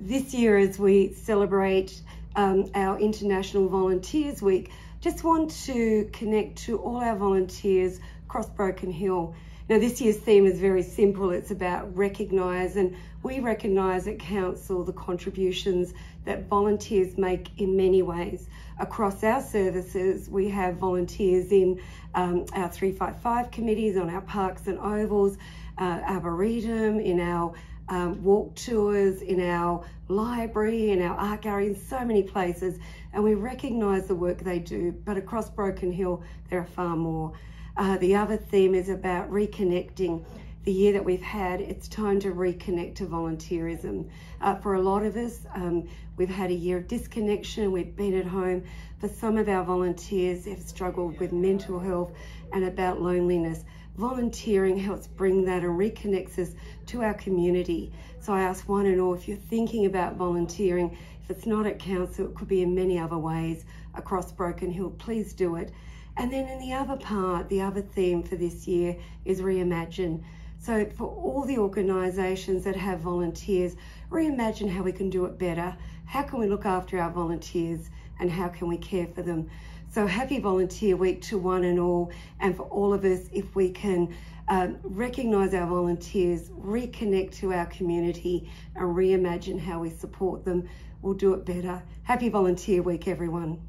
this year as we celebrate um, our International Volunteers Week, just want to connect to all our volunteers across Broken Hill. Now this year's theme is very simple. It's about recognise and we recognise at Council the contributions that volunteers make in many ways. Across our services, we have volunteers in um, our 355 committees, on our parks and ovals, uh, Arboretum, in our um, walk tours, in our library, in our art gallery, in so many places. And we recognise the work they do, but across Broken Hill, there are far more. Uh, the other theme is about reconnecting. The year that we've had, it's time to reconnect to volunteerism. Uh, for a lot of us, um, we've had a year of disconnection, we've been at home. For some of our volunteers have struggled with mental health and about loneliness volunteering helps bring that and reconnects us to our community. So I ask one and all, if you're thinking about volunteering, if it's not at council, it could be in many other ways across Broken Hill, please do it. And then in the other part, the other theme for this year is reimagine. So for all the organisations that have volunteers, reimagine how we can do it better. How can we look after our volunteers and how can we care for them? So happy Volunteer Week to one and all, and for all of us, if we can um, recognise our volunteers, reconnect to our community, and reimagine how we support them, we'll do it better. Happy Volunteer Week, everyone.